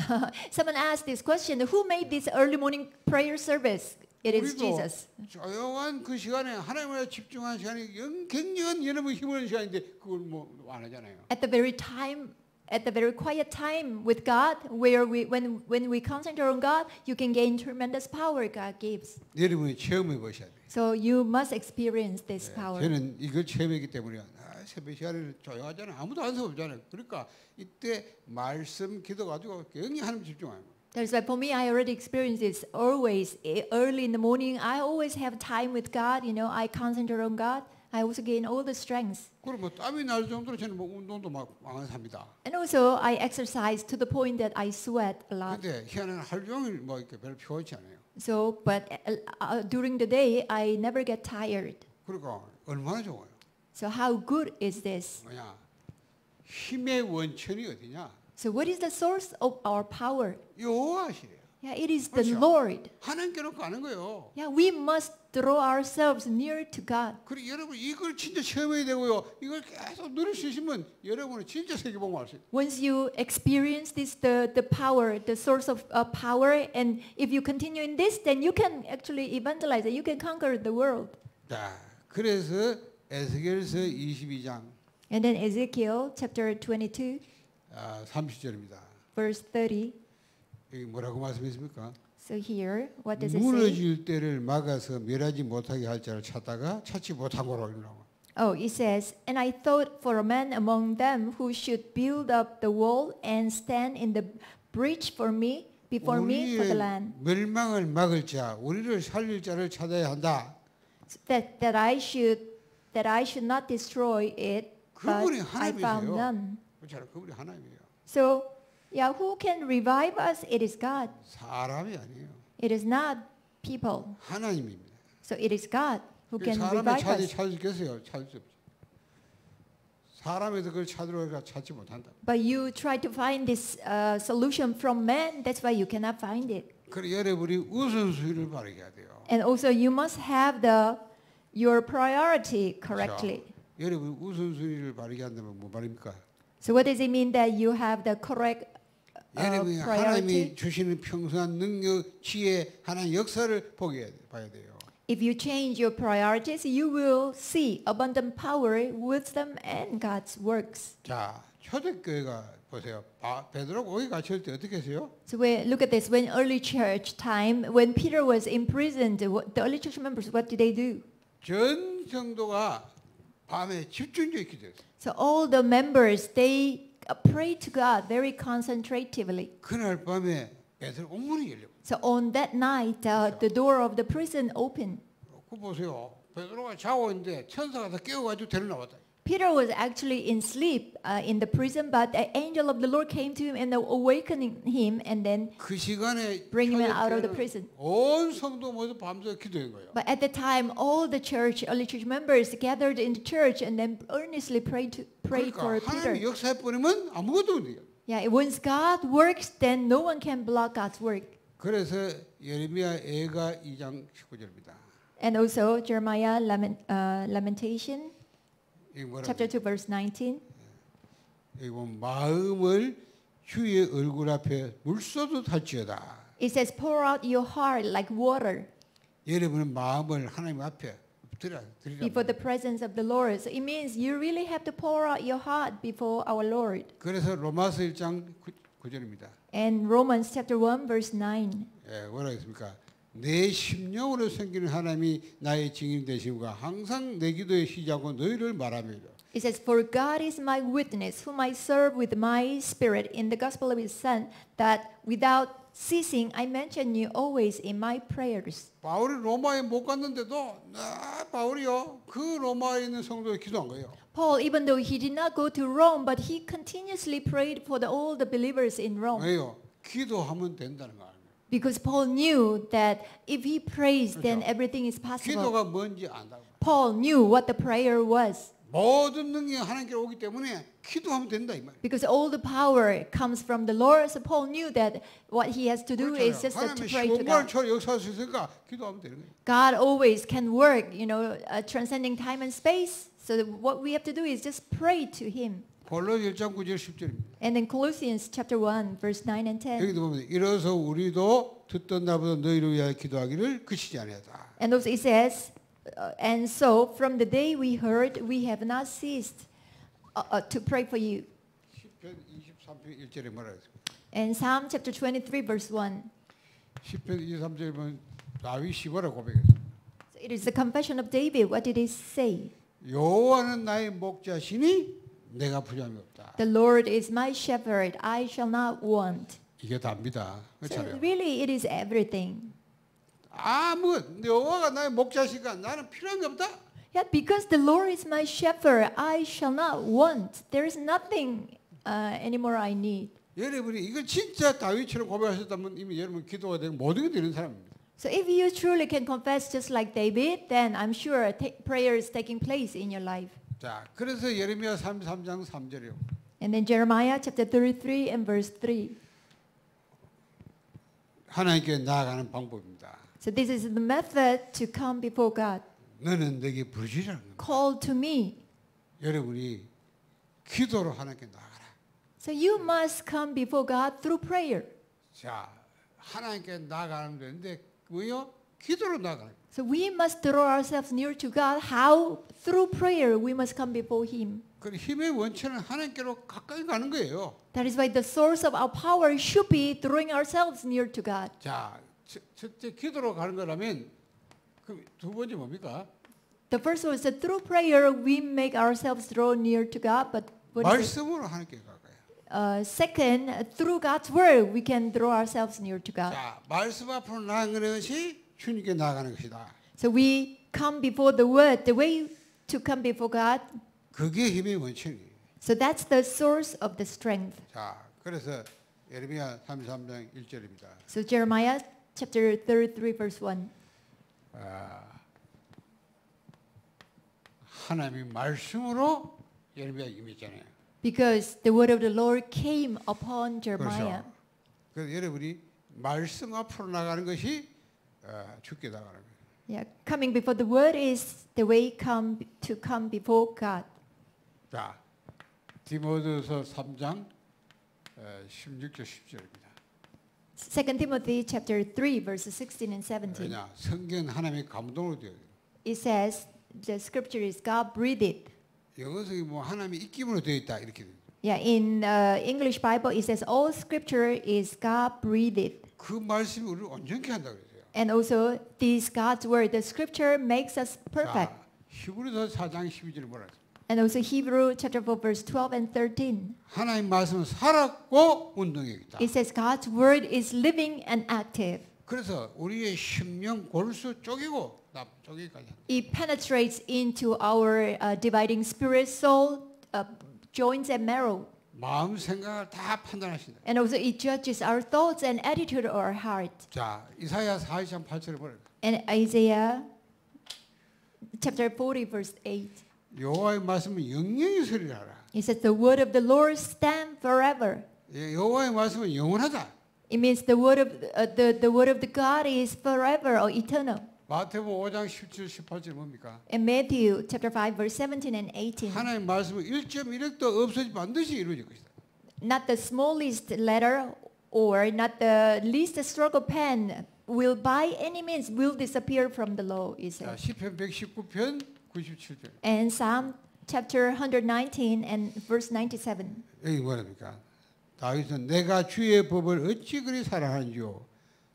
S2: Someone asked this question: Who made this early morning prayer service? It is Jesus.
S1: 조용한 그 시간에 하나님에 집중한 시간이 영- 굉장한 여러분 힘을 시간인데 그걸 뭐안 하잖아요.
S2: At the very time, at the very quiet time with God, where we, when when we concentrate on God, you can gain tremendous power God gives.
S1: 여러분이 체험해 보셔야 돼요.
S2: So you must experience this power.
S1: 저는 이걸 체험했기 때문에 아, 새벽 시간에는 조용하잖아요. 아무도 안 서없잖아요. 그러니까 이때 말씀 기도 가지고 굉장히 하나님 집중하는 거예요.
S2: That's why for me, I already experienced this always. eh, Early in the morning, I always have time with God. You know, I concentrate on God. I also gain all the strength.
S1: 그리고 뭐 땀이 날 정도로 저는 뭐 운동도 막 안 합니다.
S2: And also, I exercise to the point that I sweat a lot.
S1: 근데 희한한 하루 종일 뭐 이렇게 별로 피곤치 않아요.
S2: So, but uh, uh, during the day, I never get tired.
S1: 그러니까 얼마나 좋아요.
S2: So, how good is this?
S1: 뭐냐 힘의 원천이 어디냐?
S2: So, what is the source of our power?
S1: 여호와시래요.
S2: Yeah, it is the
S1: 그렇죠.
S2: Lord.
S1: 하나님께 놓고 아는 거예요.
S2: Yeah, we must draw ourselves near to God.
S1: 그리고 여러분 이걸 진짜 체험해야 되고요. 이걸 계속 누릴 수 있으면 여러분은 진짜 세계복음할 수 있어요.
S2: Once you experience this, the, the power, the source of uh, power, and if you continue in this, then you can actually evangelize it. You can conquer the world.
S1: 자, 그래서 에스겔서 22장
S2: And then Ezekiel chapter 22,
S1: 아, 30절입니다.
S2: verse 30.
S1: 여기 뭐라고 말씀했습니까?
S2: So here, what does it say?
S1: 무너질 때를 막아서 멸하지 못하게 할 자를 찾다가 찾지 못한 거로 이러고.
S2: Oh, it says, And I thought for a man among them who should build up the wall and stand in the breach for me, before me for the land,
S1: 멸망을 막을 자, 우리를 살릴 자를 찾아야 한다.
S2: that, that I should that I should not destroy it, but
S1: 그분이
S2: I found none.
S1: 그렇잖아요. 그분이 하나님이에요.
S2: So, yeah, who can revive us? It is God.
S1: 사람이 아니에요.
S2: It is not people.
S1: 하나님입니다.
S2: So it is God who
S1: 그
S2: can
S1: 사람의
S2: revive
S1: 찾을
S2: us.
S1: 찾을 수 있겠어요? 찾을 수 없죠. 사람에서 그걸 찾으러 가 찾지 못한다.
S2: But you try to find this uh, solution from man. That's why you cannot find it.
S1: 그래 여러분이 우선순위를 바르게 해야 돼요.
S2: And also, you must have the your priority correctly.
S1: 그렇죠? 여러분 우선순위를 바르게 한다면 뭐 말입니까?
S2: So what does it mean that you have the correct uh,
S1: 여러분이 하나님이? 주시는 평소한 능력, 지혜, 하나님 역사를 보게 봐야 돼요.
S2: If you change your priorities, you will see abundant power, wisdom, and God's works.
S1: 자, 초대교회가 보세요. 바, 베드로 거기 갇힐 때 어떻게 했어요?
S2: So we look at this. When early church time, when Peter was imprisoned, what, the early church members, what did they do?
S1: 전 성도가 밤에 집중적으로 기도했어요.
S2: So all the members, they uh, prayed to God very concentratively.
S1: 그날 밤에 베드로 온문이 열려.
S2: So on that night, uh, the door of the prison opened.
S1: 그 보세요. 베드로가 자고 있는데 천사가 다 깨워가지고 데려 나왔다.
S2: Peter was actually in sleep uh, in the prison, but the angel of the Lord came to him and awakening him, and then
S1: 그 시간에
S2: Bring him out of the
S1: 초대교회는
S2: prison.
S1: 온 성도 모두 밤새 기도한 거예요.
S2: But at the time, all the church, early church members gathered in the church and then earnestly prayed to pray for
S1: 그러니까
S2: Peter.
S1: 하나님이 역사해 버리면 아무것도 못 해요.
S2: Yeah, once God works, then no one can block God's work.
S1: 그래서 예레미야 애가 2장 19절입니다.
S2: And also Jeremiah lament, uh, lamentation, chapter 2, verse 19.
S1: 여기 보면 마음을 주의 얼굴 앞에 물소도 탈지어다.
S2: It says, "Pour out your heart like water."
S1: 여러분의 마음을 하나님 앞에 드려 드리라.
S2: before the presence of the Lord. So it means you really have to pour out your heart before our Lord.
S1: 그래서 로마서 1장 9, 절입니다
S2: And Romans chapter 1 verse 9.
S1: 예, 뭐라 했습니까? 내 심령으로 생기는 하나님이 나의 증인 되시고 항상 내 기도의 시작은 너희를 말하며
S2: It says, For God is my witness, whom I serve with my spirit in the gospel of his Son, that without ceasing I mention you always in my prayers.
S1: 바울이 로마에 못 갔는데도 나 바울이요 그 로마에 있는 성도에 기도한 거예요.
S2: Paul, even though he did not go to Rome, but he continuously prayed for the, all the believers in Rome.
S1: 왜요? 기도하면 된다는 거 아니에요.
S2: Because Paul knew that if he prays, then
S1: 그렇죠.
S2: everything is possible.
S1: 기도가 뭔지 안다고.
S2: Paul knew what the prayer was.
S1: 모든 능력이 하나님께 오기 때문에 기도하면 된다 이 말.
S2: Because all the power comes from the Lord. So Paul knew that what he has to do is just to
S1: 하나님의
S2: pray to
S1: 시공간을
S2: God.
S1: 초 역사할 수 있으니까 기도하면 되는 거예요.
S2: God always can work, you know, uh, transcending time and space. So that what we have to do is just pray to Him.
S1: 골로 1장 9절 10절입니다.
S2: And then Colossians chapter 1, verse 9 and 10.
S1: 여기도 보면 이로써 우리도 듣던 날보다 너희를 위하여 기도하기를 그치지 아니하다.
S2: And also it says, uh, and so from the day we heard, we have not ceased uh, uh, to pray for you.
S1: 10편 23편 1절에 뭐라 했습니까?
S2: And Psalm chapter 23, verse 1.
S1: 10편 23절에 보면 다윗이 뭐라 고백했어요?
S2: So it is the confession of David. What did he say?
S1: 여호와는 나의 목자시니 내가 부족함이 없다.
S2: The Lord is my shepherd, I shall not want.
S1: 이게 답니다.
S2: So
S1: 그렇잖아요.
S2: really, it is everything.
S1: 아무 여호와가 나의 목자시니까 나는 필요한 게 없다.
S2: Yeah, because the Lord is my shepherd, I shall not want. There is nothing uh, anymore I need.
S1: 여러분이 이걸 진짜 다윗처럼 고백하셨다면 이미 여러분 기도가 되고 모든 게 되는 사람입니다.
S2: So if you truly can confess just like David, then I'm sure ta- prayer is taking place in your life.
S1: 자, 그래서 예레미야 33장 3절이요.
S2: And then Jeremiah chapter 33 and verse 3.
S1: 하나님께 나아가는 방법입니다.
S2: So this is the method to come before God.
S1: 너는 내게 부르짖으라는 겁니다.
S2: Call to me.
S1: 여러분이 기도로 하나님께 나아가라.
S2: So you must come before God through prayer.
S1: 자, 하나님께 나아가는 데인데 왜요? 기도로 나아가는 거예요.
S2: So we must draw ourselves near to God. How? Through prayer, we must come before Him.
S1: 그 힘의 원천은 하나님께로 가까이 가는 거예요.
S2: That is why the source of our power should be drawing ourselves near to God.
S1: 자, 첫- 첫째 기도로 가는 거라면 그 두 번째 뭡니까?
S2: The first one is that through prayer we make ourselves draw near to God. But what is it?
S1: 말씀으로 하나님께 가까이.
S2: Uh, second, through God's word we can draw ourselves near to God.
S1: 자, 말씀 앞으로 나아가는 것이 주님께 나아가는 것이다.
S2: So we come before the word. The way to come before God.
S1: 그게 힘의 원천이에요.
S2: So that's the source of the strength.
S1: 자, 그래서 예레미야 33장 1절입니다.
S2: So Jeremiah chapter 33 verse 1.
S1: 아, 하나님의 말씀으로 예레미야 임했잖아요.
S2: Because the word of the Lord came upon Jeremiah.
S1: 그렇죠. 그래서 여러분이 말씀 앞으로 나가는 것이 어, 죽게 나가는 거예요.
S2: Yeah, coming before the word is the way come to come before God.
S1: 자, 디모데서 3장 어, 16절 10절입니다.
S2: 2 Timothy chapter 3 verses 16 and 17.
S1: 왜냐? 성경 하나님의 감동으로 되어 있어요.
S2: It says the scripture is God breathed.
S1: 영어성이 뭐 하나님의 입김으로 되어 있다 이렇게 돼요.
S2: Yeah, in uh, English Bible it says all scripture is God breathed.
S1: 그 말씀이 우리를 온전케 한다 그랬어요.
S2: And also this God's word, the scripture makes us perfect.
S1: 자, 히브리서 4장 12절 뭐라 했어요?
S2: And also Hebrew chapter 4 verse 12 and 13.
S1: 하나님 말씀은 살았고 운동이 있다.
S2: It says God's word is living and active.
S1: 그래서 우리의 심령 골수 쪼개고 납 쪼개기까지. 한다.
S2: It penetrates into our uh, dividing spirit, soul, uh, joints and marrow.
S1: 마음 생각을 다 판단하신다.
S2: And also it judges our thoughts and attitude of our heart.
S1: 자, 이사야 40장 8절에 뭐라 그래요?
S2: And Isaiah chapter 40 verse 8.
S1: 여호와의 말씀은 영영이 소리하라.
S2: It says the word of the Lord stand forever.
S1: 예, 여호와의 말씀은 영원하다.
S2: It means the word of uh, the, the word of the God is forever or eternal.
S1: 마태복음 5장 17, 18절 뭡니까?
S2: In Matthew chapter 5 verse 17 and 18.
S1: 하나님 말씀은 1.1핵도 없어지 반드시 이루어질 것이다.
S2: Not the smallest letter or not the least stroke of pen will by any means will disappear from the law, it
S1: 자,
S2: says.
S1: 10편 119편 97절.
S2: And Psalm chapter 119 and verse 97.
S1: 여기 뭐랍니까? 다윗은 내가 주의 법을 어찌 그리 사랑하는지요.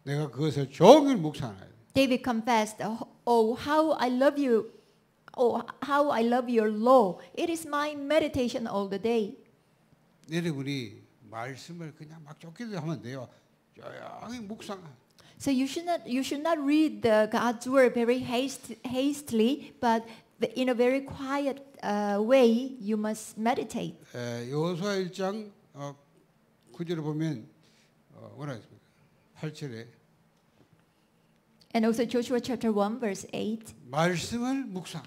S1: 내가 그것을 종일 묵상하나이다.
S2: David confessed, "Oh, oh, how I love you. Oh, how I love your law. It is my meditation all the day."
S1: 여러분이 말씀을 그냥 막 쫓기도 하면 돼요. 조용히 묵상.
S2: So you should not you should not read the God's word very haste, hastily, but the, in a very quiet uh, way you must meditate.
S1: 에, 여호수아 1장 어, 9절에 보면 어, 뭐라 했습니까? 8절에
S2: And also Joshua chapter 1 verse 8.
S1: 말씀을 묵상.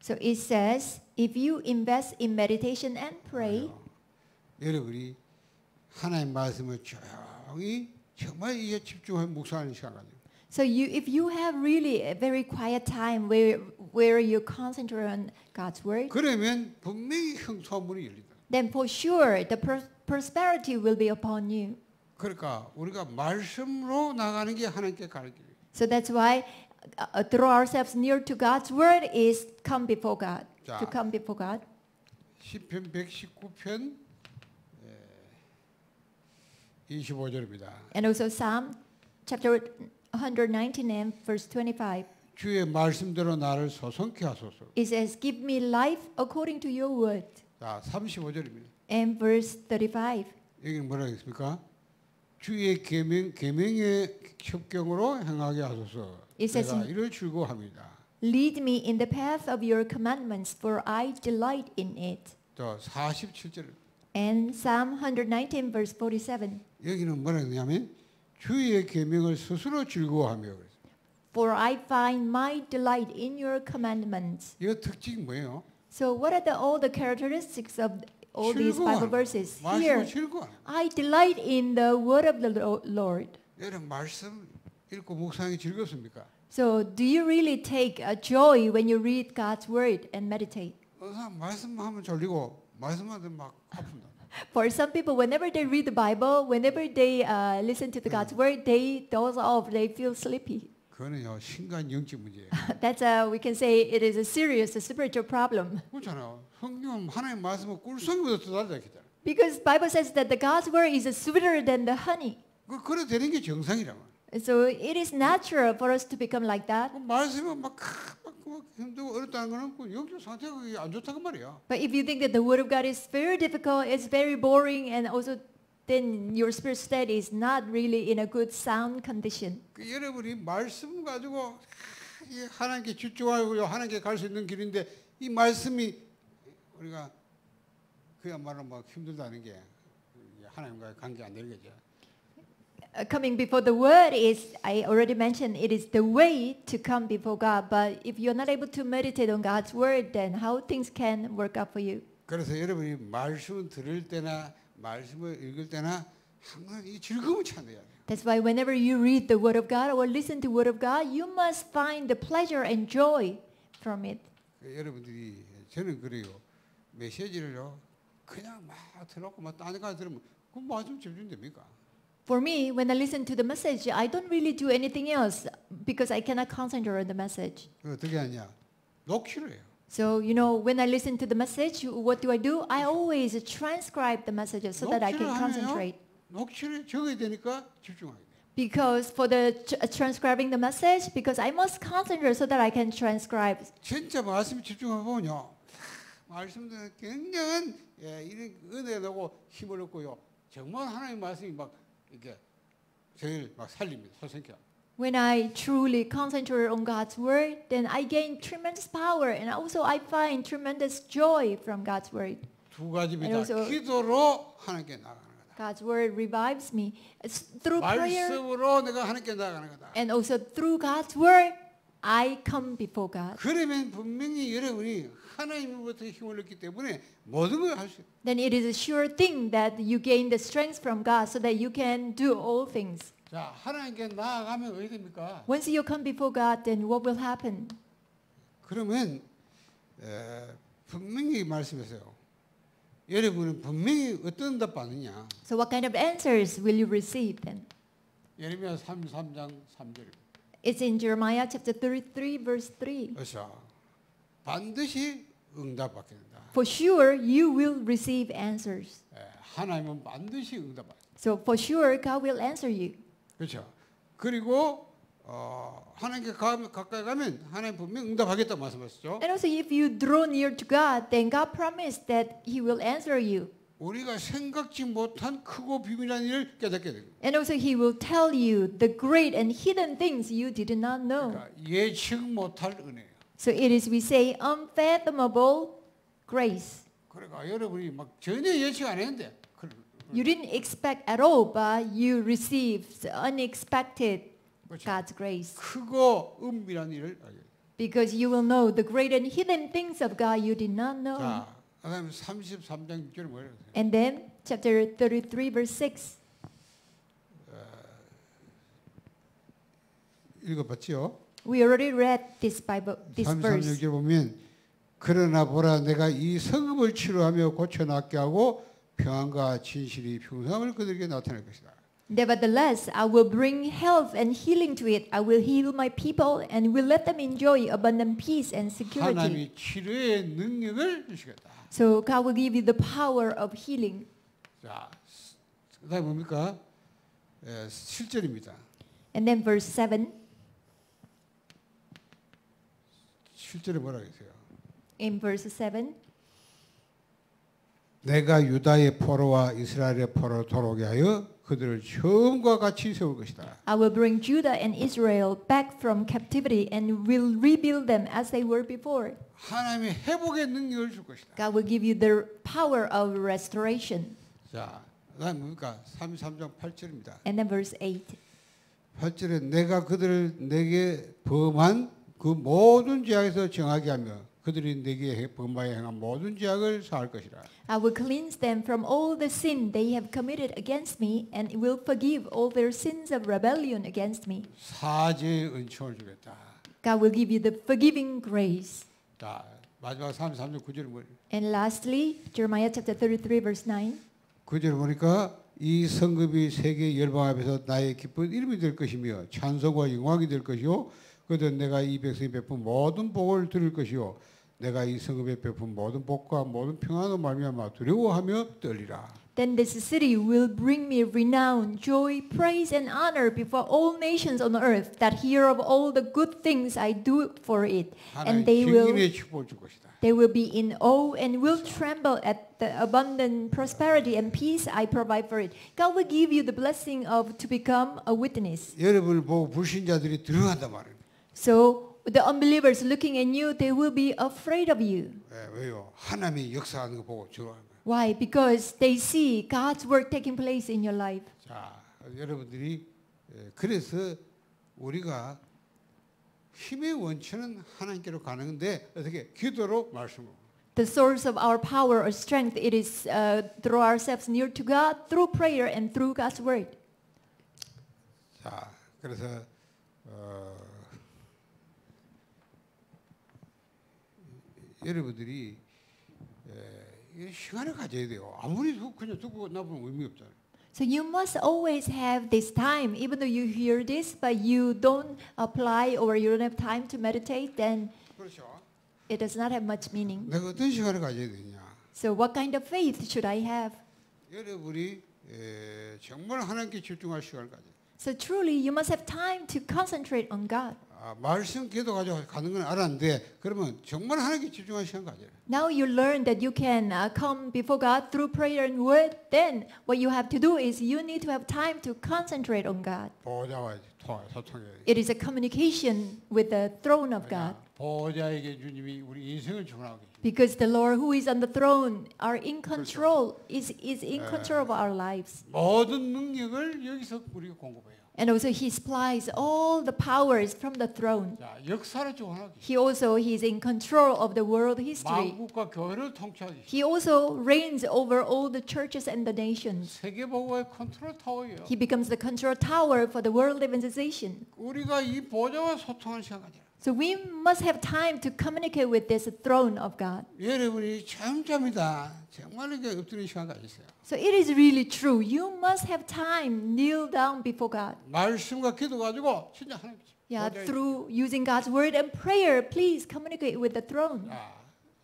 S2: So it says, if you invest in meditation and pray,
S1: 여러분이 하나님 말씀을 조용히 정말 이게 집중해 묵상하는 시간 가지고
S2: so you if you have really a very quiet time where where you concentrate on God's word,
S1: 그러면 분명히 형통한 문이 열린다.
S2: then for sure the pros- prosperity will be upon you.
S1: 그러니까 우리가 말씀으로 나가는 게 하나님께 가는 길이에요.
S2: So that's why uh, throw ourselves near to God's word is come before God.
S1: 자.
S2: To come before God.
S1: 시편 119편 25절입니다.
S2: And also Psalm chapter 119 and verse 25.
S1: 주의 말씀대로 나를 소성케 하소서.
S2: It says, Give me life according to your word.
S1: 자, 35절입니다.
S2: And verse 35.
S1: 여기 뭐라 했습니까? 주의 계명 계명의 협경으로 행하게 하소서.
S2: It says
S1: 내가 이를 즐거워합니다.
S2: Lead me in the path of your commandments, for I delight in it.
S1: 또 47절
S2: And Psalm 119 verse 47.
S1: 여기는 뭐라 했냐면 주의 계명을 스스로 즐거워하며.
S2: For I find my delight in your commandments.
S1: 이거 특징이 뭐예요?
S2: So what are the, all the characteristics of all these Bible
S1: 즐거워하는
S2: verses?
S1: 말씀을
S2: Here,
S1: 즐거워하는
S2: I delight in the word of the Lo- Lord.
S1: 여러분 말씀 읽고 묵상이 즐겁습니까?
S2: So do you really take a joy when you read God's word and meditate?
S1: 어느 사람 말씀하면 졸리고 말씀하면 막 아픈다.
S2: For some people, whenever they read the Bible, whenever they uh, listen to the God's word, they doze off, they feel sleepy.
S1: 그거는요 신간 영적 문제예요.
S2: That's a, we can say it is a serious a spiritual problem.
S1: 그렇잖아요. 성경 하나님 말씀은 꿀송이보다 더 달다 했잖아.
S2: Because Bible says that the God's word is sweeter than the honey.
S1: 그 그래 되는 게 정상이란 말이야.
S2: So it is natural for us to become like that.
S1: 그 말씀은 막, 막, 막 힘들고 어렵다는 거는 그 영적 상태가 그게 안 좋다고 말이야.
S2: But if you think that the word of God is very difficult, it's very boring, and also then your spirit state is not really in a good sound condition.
S1: 그 여러분이 말씀 가지고 이 하나님께 집중하고 하나님께 갈 수 있는 길인데 이 말씀이 우리가 그야말로 막 힘들다는 게 하나님과의 관계 안 되는 거죠.
S2: Uh, coming before the word is, I already mentioned, it is the way to come before God. But if you're not able to meditate on God's word, then how things can work out for you?
S1: 그래서 여러분이 말씀 들을 때나 말씀을 읽을 때나 항상 이 즐거움을 찾아야 돼요.
S2: That's why whenever you read the word of God or listen to the word of God, you must find the pleasure and joy from it.
S1: 그 여러분들이 저는 그래요. 메시지를요 그냥 막 들어놓고 막 딴데 가서 들으면 그 말씀 집중됩니까?
S2: For me, when I listen to the message, I don't really do anything else because I cannot concentrate on the message.
S1: 그 어떻게 하냐? 녹취를 해요.
S2: So, you know, when I listen to the message, what do I do? I always transcribe the messages so that I can
S1: 녹취를 하면요.
S2: concentrate.
S1: 녹취를 적어야 되니까 집중하게 돼.
S2: Because for the tr- uh, transcribing the message, because I must concentrate so that I can transcribe.
S1: 진짜 말씀 집중해 보면요. 말씀들 굉장한 예, 이런 은혜를 얻고 힘을 얻고요. 정말 하나님 말씀이 막 이렇게 저희를 막 살립니다. 소생케.
S2: When I truly concentrate on God's word, then I gain tremendous power and also I find tremendous joy from God's word.
S1: 두 가지입니다.
S2: And also-
S1: 기도로 하나님께 나가는 거다.
S2: God's word revives me. It's through prayer
S1: 말씀으로 내가 하나님께 나가는 거다.
S2: and also through God's word, I come before God.
S1: 그러면 분명히 여러분이 하나님으로부터 힘을 얻기 때문에 모든 걸 할 수 있어요.
S2: Then it is a sure thing that you gain the strength from God so that you can do all things.
S1: 자, 하나님께 나아가면 어떻게 됩니까?
S2: Once you come before God, then what will happen?
S1: 그러면 에, 분명히 말씀하세요. 여러분은 분명히 어떤 답 받느냐?
S2: So what kind of answers will you receive then?
S1: 예레미야 33장 3절입니다.
S2: It's in Jeremiah chapter 33, verse 3.
S1: 그래서 반드시 응답받게 된다.
S2: For sure, you will receive answers.
S1: 예, 하나님은 반드시 응답받게.
S2: So for sure, God will answer you.
S1: 그렇죠. 그리고 어, 하나님께 가, 가까이 가면 하나님 분명 응답하겠다 말씀하셨죠.
S2: And also, if you draw near to God, then God promised that He will answer you.
S1: 우리가 생각지 못한 크고 비밀한 일을 깨닫게 됩니다.
S2: And also, He will tell you the great and hidden things you did not know.
S1: 그러니까 예측 못할 은혜예요.
S2: So it is, we say, unfathomable grace.
S1: 그러니까 여러분이 막 전혀 예측 안 했는데 그-
S2: You didn't expect at all, but you received unexpected
S1: 그렇죠.
S2: God's grace.
S1: 크고 은밀한 일을 알게 돼요.
S2: Because you will know the great and hidden things of God you did not know.
S1: 자, 그다음에 33장 6절 뭐예요?
S2: And then, chapter 33, verse 6.
S1: 읽어봤지요?
S2: We already read this Bible, this
S1: 33장
S2: verse.
S1: 6절 보면 그러나 보라 내가 이 성읍을 치료하며 고쳐낫게 하고 평안과 진실이 평상을 그들에게 나타낼 것이다.
S2: Nevertheless, I will bring health and healing to it. I will heal my people and will let them enjoy abundant peace and security.
S1: 하나님이 치료의 능력을 주시겠다.
S2: So God will give you the power of healing.
S1: 자, 그다음 뭡니까? 에, 7절입니다.
S2: And then verse 7.
S1: 7절에 뭐라 그러세요?
S2: In verse 7.
S1: 내가 유다의 포로와 이스라엘의 포로 돌아오게 하여 그들을 처음과 같이 세울 것이다.
S2: I will bring Judah and Israel back from captivity and will rebuild them as they were before.
S1: 하나님의 회복의 능력을 줄 것이다.
S2: God will give you the power of restoration.
S1: 자, 그다음 뭡니까? 33장 8절입니다.
S2: And then verse 8.
S1: 8절에 내가 그들을 내게 범한 그 모든 죄악에서 정하게 하며 그들이 내게 해- 범하여 행한 모든 죄악을 사할 것이라.
S2: I will cleanse them from all the sin they have committed against me and will forgive all their sins of rebellion against me.
S1: 사죄의 은총을 주겠다.
S2: God will give you the forgiving grace.
S1: 자, 마지막 33절 9절은 뭐?
S2: And lastly, Jeremiah chapter 33 verse 9.
S1: 9절 보니까 이 성급이 세계 열방 앞에서 나의 기쁜 이름이 될 것이며 찬송과 영광이 될 것이요 그들 내가 이 백성이 베푼 모든 복을 들을 것이요 내가 이 성급에 베푼 모든 복과 모든 평안으로 말미암아 두려워하며 떨리라.
S2: Then this city will bring me renown, joy, praise, and honor before all nations on earth that hear of all the good things I do for it.
S1: 하나님
S2: And they will,
S1: 증인의 축복을 줄 것이다.
S2: they will be in awe and will tremble at the abundant prosperity and peace I provide for it. God will give you the blessing of to become a witness.
S1: 여러분을 보고 불신자들이 들어간단 말이에요.
S2: So the unbelievers looking at you, they will be afraid of you.
S1: 예, 왜요? 하나님이 역사하는 거 보고 들어가는 거예요.
S2: Why? Because they see God's work taking place in your life.
S1: 자, 여러분들이 예, 그래서 우리가 힘의 원천은 하나님께로 가는 건데 어떻게 기도로 말씀으로.
S2: The source of our power or strength, it is uh, through ourselves near to God, through prayer and through God's word.
S1: 자, 그래서 어, 여러분들이 에, 이 시간을 가져야 돼요. 아무리 두- 그냥 듣고 나보면 의미 없잖아요.
S2: So you must always have this time, even though you hear this, but you don't apply or you don't have time to meditate, then
S1: 그렇죠.
S2: it does not have much meaning.
S1: 내가 어떤 시간을 가져야 되냐?
S2: So what kind of faith should I have?
S1: 여러분이 에, 정말 하나님께 집중할 시간을 가져.
S2: So truly, you must have time to concentrate on God.
S1: 아, 말씀 기도 가지고 가는 건 알았는데 그러면 정말 하나님께 집중할 시간 가져요.
S2: Now you learn that you can uh, come before God through prayer and word. Then what you have to do is you need to have time to concentrate on God.
S1: 보호자와 통화, 소통해야 돼.
S2: It is a communication with the throne of God.
S1: 보호자에게 주님이 우리 인생을 주문하고 계십니다.
S2: Because the Lord who is on the throne are in control, is, is in control of our lives.
S1: 모든 능력을 여기서 우리가 공급해요.
S2: And also he supplies all the powers from the throne.
S1: 자, 역사를 주관하고 계십니다.
S2: He also he is in control of the world history.
S1: 만국과 교회를 통치하고 계십니다.
S2: He also reigns over all the churches and the nations.
S1: 세계 보고의 컨트롤 타워예요.
S2: He becomes the control tower for the world evangelization.
S1: 우리가 이 보좌와 소통하는 시간 가져라.
S2: So we must have time to communicate with this throne of God.
S1: 여러분이 잠잠이다. 정말 이게 엎드리는 시간 가지세요.
S2: So it is really true. You must have time, kneel down before God.
S1: 말씀과 기도 가지고 진짜 하나님
S2: Yeah,
S1: 보좌에
S2: through using God's word and prayer, please communicate with the throne.
S1: 자,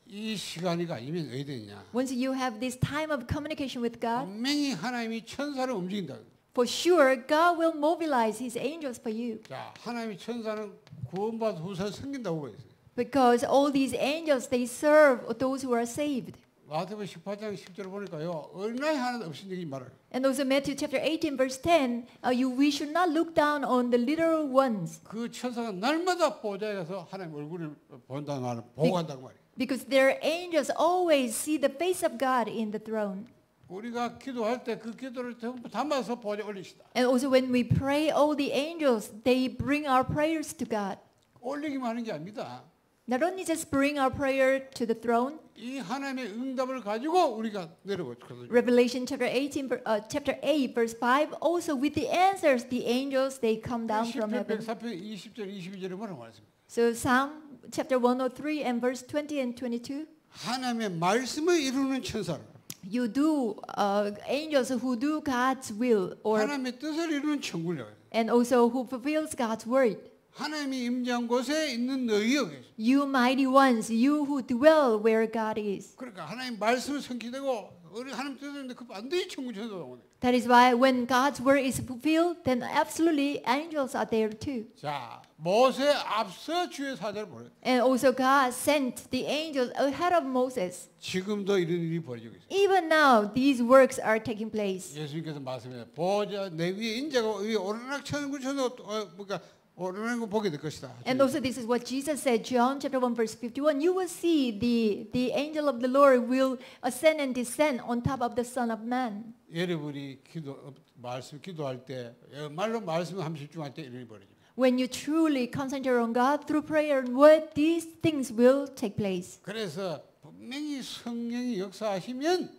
S1: 이 시간이 아니면 왜 되냐?
S2: Once you have this time of communication with God,
S1: 분명히 하나님이 천사를 움직인다.
S2: for sure God will mobilize his angels for you.
S1: 자, 하나님이 천사는 구원받은 후사 섬긴다고 그랬어요.
S2: Because all these angels they serve those who are saved.
S1: 마태복음 18장 10절 보니까요. 어린아이 하나도 없은 얘기 말아요.
S2: And also Matthew chapter 18 verse 10, uh, you, we should not look down on the little ones
S1: 그 천사가 날마다 보좌에 가서 하나님 얼굴을 본다는 말을 보고 간다는 말이에요.
S2: because their angels always see the face of God in the throne.
S1: 우리가 기도할 때 그 기도를 전부 담아서 보좌에 올리시다.
S2: And also when we pray, all the angels, they bring our prayers to God.
S1: 올리기만 하는 게 아닙니다.
S2: Not only just bring our prayer to the throne,
S1: 이 하나님의 응답을 가지고 우리가 내려오거든요.
S2: Revelation chapter 18, ver- uh, chapter 8, verse 5, also with the answers, the angels, they come down from
S1: 10편
S2: heaven.
S1: 104편 20절 22절에 뭐라고 말했습니까?
S2: So Psalm chapter 103 and verse 20 and 22,
S1: 하나님의 말씀을 이루는 천사를
S2: you do, uh, angels who do God's will, or
S1: 하나님의 뜻을 이루는 천군이라고 해요.
S2: and also who fulfills God's word.
S1: 하나님이 임재한 곳에 있는 너희여 계시.
S2: You mighty ones, you who dwell where God is.
S1: 그러니까 하나님 말씀을 성취되고 우리 하나님 뜻인데 그 반드시 천군 천사가 오네.
S2: That is why when God's word is fulfilled, then absolutely angels are there too.
S1: 자, 모세 앞서 주의 사자를 보내.
S2: And also God sent the angels ahead of Moses.
S1: 지금도 이런 일이 벌어지고 있어요.
S2: Even now, these works are taking place.
S1: 예수님께서 말씀해 보자 내 위에 인자가 위에 오르락 천군 천사 어, 그러니까 오르는 거 보게 될 것이다.
S2: And also this is what Jesus said, John chapter 1 verse 51. You will see the, the angel of the Lord will ascend and descend on top of the Son of Man.
S1: 여러분이 기도 어, 말씀 기도할 때 예, 말로 말씀 함 집중할 때 이런 일이 벌어집니다.
S2: When you truly concentrate on God through prayer and word, these things will take place.
S1: 그래서 분명히 성령이 역사하시면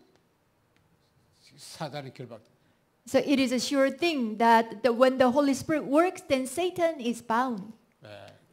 S1: 사단이 결박됩니다.
S2: So it is a sure thing that the, when the Holy Spirit works, then Satan is bound.
S1: 예,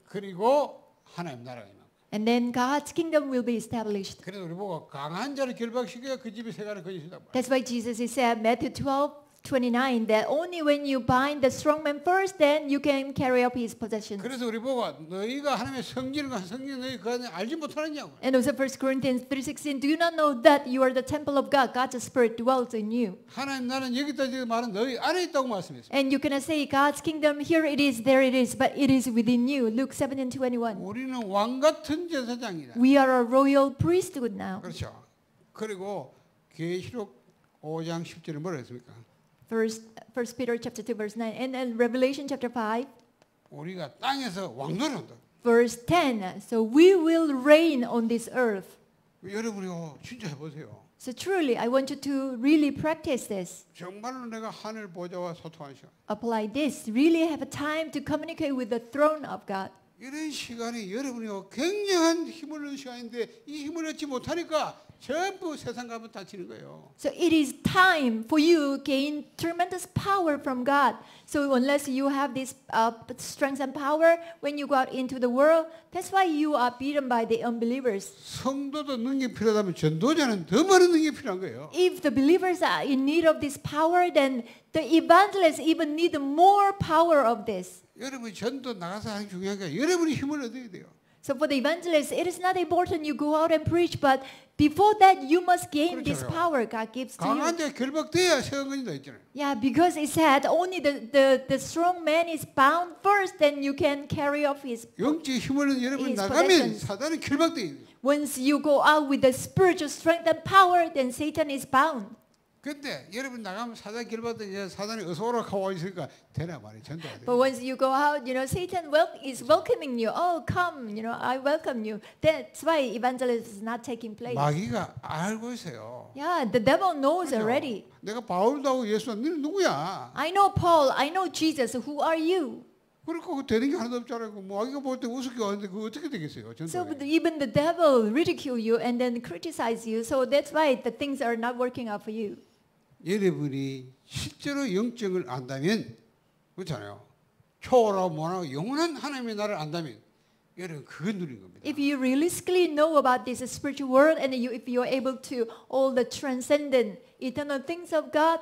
S1: 그리고 하나님 나라가 임합니다.
S2: And then God's kingdom will be established.
S1: 그래서 우리 보고 강한 자를 결박시켜야 그 집이 세간을 거짓이다.
S2: That's why Jesus is said, Matthew 12, 29, that only when you bind the strong man first, then you can carry up his possessions.
S1: 그래서 우리 보고 너희가 하나님의 성질과 성질 너희 그 안에 알지 못하느냐고.
S2: And also 1 Corinthians 3.16, do you not know that you are the temple of God, God's spirit dwells in you.
S1: 하나님 나는 여기다 지금 말은 너희 안에 있다고 말씀했어요.
S2: And you cannot say God's kingdom, here it is, there it is, but it is within you. Luke 17.21.
S1: 우리는 왕 같은 제사장이다.
S2: We are a royal priesthood now.
S1: 그렇죠. 그리고 계시록 5장 10절에 뭐라 했습니까?
S2: First, First Peter chapter 2 verse 9 and then Revelation chapter 5
S1: 우리가 땅에서 왕노를 한다.
S2: verse 10. So we will reign on this earth.
S1: 여러분이 어, 진짜 해보세요.
S2: So truly, I want you to really practice this.
S1: 정말로 내가 하늘 보좌와 소통하는 시간.
S2: Apply this. Really have a time to communicate with the throne of God.
S1: 이런 시간이 여러분이 굉장한 힘을 얻는 시간인데 이 힘을 얻지 못하니까 전부 세상 가면 다치는 거예요.
S2: So it is time for you to gain tremendous power from God. So unless you have this uh, strength and power when you go out into the world, that's why you are beaten by the unbelievers.
S1: 성도도 능력이 필요하다면 전도자는 더 많은 능력이 필요한 거예요.
S2: If the believers are in need of this power, then the evangelists even need more power of this.
S1: 여러분이 전도 나가서 하는 게 중요한 게 여러분이 힘을 얻어야 돼요.
S2: So for the evangelists, it is not important you go out and preach, but before that, you must gain this
S1: 그렇잖아요.
S2: power God gives to you.
S1: 강한 자 결박돼야 세상건이다 했잖아요.
S2: Yeah, because it said only the, the, the strong man is bound first, then you can carry off his.
S1: 영적 힘을 얻는 여러분이
S2: His
S1: 나가면
S2: possessions.
S1: 사단은 결박돼야 돼요.
S2: Once you go out with the spiritual strength and power, then Satan is bound.
S1: 근데 여러분 나가면 사단 결박돼 이제 사단이 어서 오라 하고 와 있으니까 되나 말이에요. 전도가 돼.
S2: But once you go out, you know, Satan wel- is welcoming you. Oh, come, you know, I welcome you. That's why evangelism is not taking place.
S1: 마귀가 알고 있어요.
S2: Yeah, the devil knows
S1: 그죠?
S2: already.
S1: 내가 바울도 하고 예수가 너는 누구야?
S2: I know Paul, I know Jesus. Who are you?
S1: 그렇고 그 되는 게 하나도 없잖아요. 그 마귀가 볼 때 우습게 왔는데 그거 어떻게 되겠어요?
S2: So
S1: 전도가.
S2: even the devil ridicule you and then criticize you. So that's why the things are not working out for you.
S1: 여러분이 실제로 영적을 안다면 그렇잖아요. 초월하고 뭐하고 영원한 하나님의 나라를 안다면 여러분 그건 누린 겁니다.
S2: If you realistically know about this spiritual world and you, if you're able to all the transcendent eternal things of God,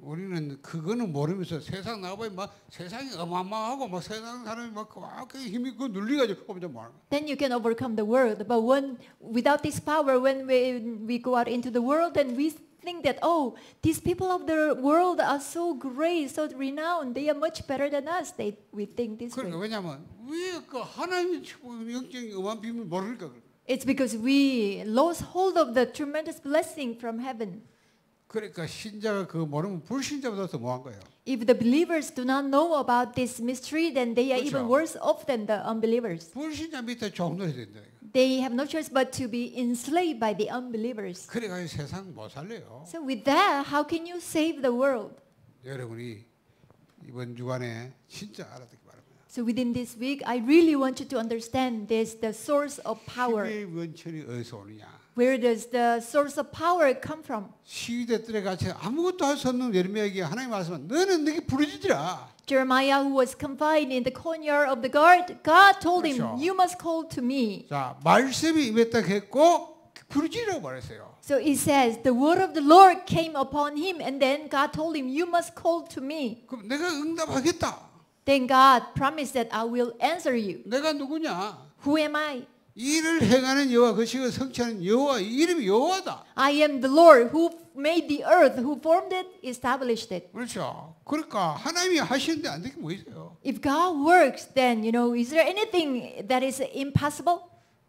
S1: 우리는 그거는 모르면서 세상 나가보면 막 세상이 어마어마하고 막 세상 사람이 막그 힘이 그 눌리가지고 혼자 뭐 거야.
S2: then you can overcome the world. But when without this power, when we, we go out into the world, then we think that oh, these people of the world are so great, so renowned. They are much better than us. They we think this
S1: 그러니까
S2: way.
S1: 왜냐하면 왜그 하나님의 영적인 어마한 비밀 모르니까 그래.
S2: It's because we lost hold of the tremendous blessing from heaven.
S1: 그러니까 신자가 그거 모르면 불신자보다 더 뭐한 거예요.
S2: If the believers do not know about this mystery, then they are even
S1: 그렇죠.
S2: worse off than the unbelievers.
S1: 불신자 밑에 종노해야 된다. 이거.
S2: They have no choice but to be enslaved by the unbelievers.
S1: 그래가지고 세상 못 살려요.
S2: So with that, how can you save the world?
S1: 여러분이 이번 주간에 진짜 알아듣기 바랍니다.
S2: So within this week, I really want you to understand this, the source of power.
S1: 힘의 원천이 어디서 오느냐.
S2: Where does the source of power come from?
S1: 시위대 뜰에 같이 아무것도 할 수 없는 예레미야에게 하나님 말씀은 너는 내게 부르짖으라.
S2: Jeremiah, who was confined in the courtyard of the guard, God told him,
S1: 그렇죠.
S2: You must call to me.
S1: 자 말씀이 임했다 했고 부르짖으라고 말했어요.
S2: So it says, The word of the Lord came upon him, and then God told him, You must call to me.
S1: 그럼 내가 응답하겠다.
S2: Then God promised that I will answer you.
S1: 내가 누구냐?
S2: Who am I?
S1: 이를 행하는 여호와 그 식을 성취하는 여호와 이 이름이 여호와다.
S2: I am the Lord who made the earth, who formed it, established it.
S1: 그렇죠. 그러니까 하나님이 하시는데 안 되게 뭐 있어요?
S2: If God works, then, you know, is there anything that is impossible?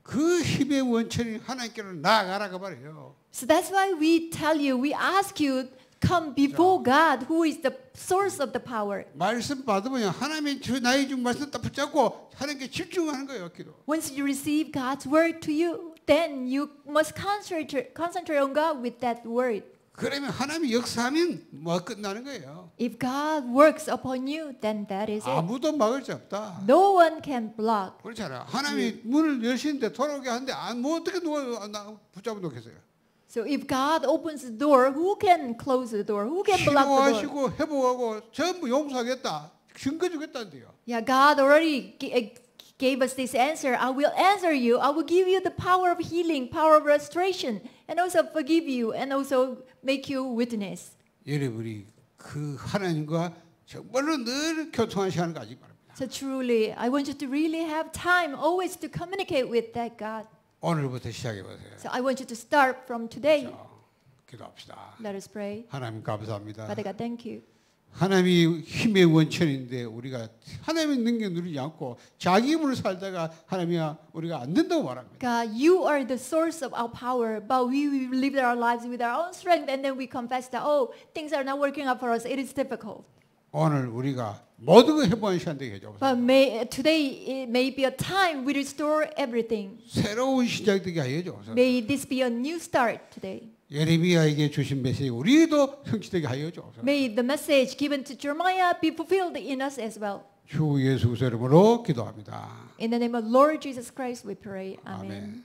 S1: 그 힘의 원천이 하나님께로 나아가라고 말이에요.
S2: So that's why we tell you, we ask you, come before God, who is the source of the power.
S1: 말씀 받으면 하나님의 주 나의 준 말씀 딱 붙잡고 하나님께 집중하는 거예요, 기도.
S2: Once you receive God's word to you, then you must concentrate, concentrate on God with that word.
S1: 그러면 하나님이 역사하면 뭐 끝나는 거예요.
S2: If God works upon you, then that is it.
S1: 아무도 막을 수 없다.
S2: No one can block.
S1: 그렇잖아. 하나님이 문을 여시는데 돌아오게 하는데 아, 뭐 어떻게 누가 나 붙잡아 놓겠어요?
S2: So if God opens the door, who can close the door? Who can block the door?
S1: 치료하시고 회복하고 전부 용서하겠다. 증거 주겠다는데요.
S2: Yeah, God already g- uh, gave us this answer. I will answer you. I will give you the power of healing, power of restoration, and also forgive you, and also make you witness.
S1: 여러분이 그 하나님과 정말로 늘 교통한 시간을 가지기 바랍니다.
S2: So truly, I want you to really have time always to communicate with that God.
S1: 오늘부터 시작해 보세요.
S2: So I want you to start from today.
S1: 자, 기도합시다.
S2: Let us pray.
S1: 하나님 감사합니다.
S2: Father God, thank you.
S1: 하나님이 힘의 원천인데 우리가 하나님의 능력 누리지 않고 자기 힘으로 살다가 하나님이 우리가 안 된다고 말합니다.
S2: God, you are the source of our power, but we, we live our lives with our own strength, and then we confess that, oh, things are not working out for us. It is difficult.
S1: 오늘 우리가 모든 걸 회복하는 시간 되게 해줘.
S2: But may, today it may be a time we restore everything.
S1: 새로운 시작 되게 하여 주옵소서.
S2: May this be a new start today.
S1: 예레미야에게 주신 메시지 우리도 성취되게 하여 주옵소서.
S2: May the message given to Jeremiah be fulfilled in us as well.
S1: 주 예수 그리스도 이름으로 기도합니다.
S2: In the name of Lord Jesus Christ, we pray. Amen.
S1: 아멘.